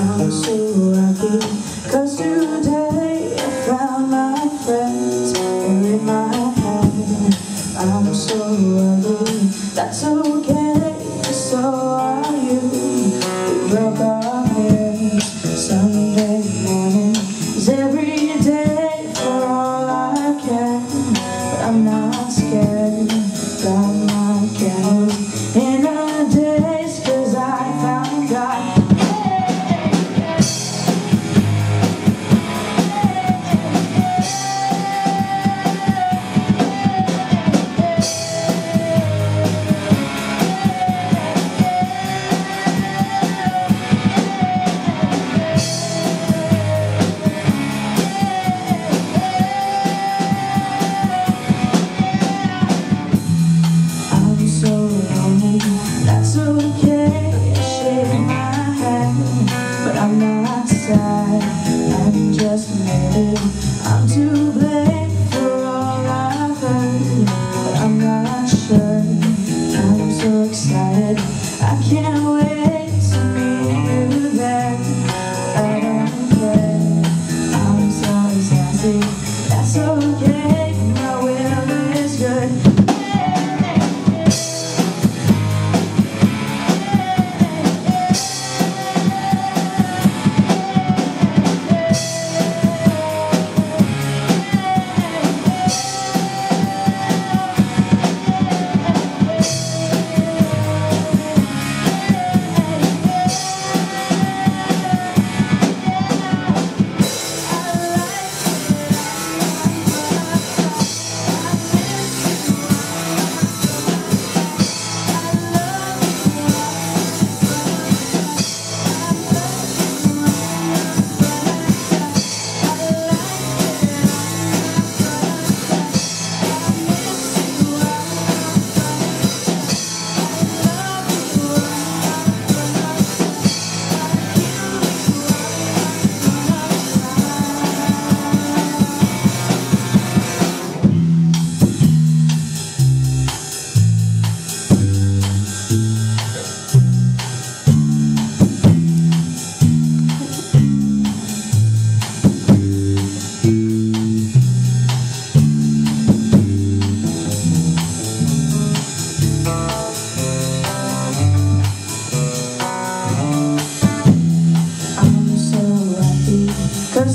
I'm so happy Cause today I found my friends in my I'm so happy That's okay So are you. We broke our heads. Sunday morning That's okay,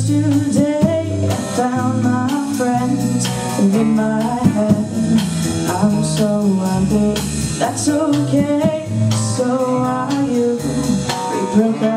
today I found my friends and in my head. I'm so happy. that's okay, so are you. We broke up.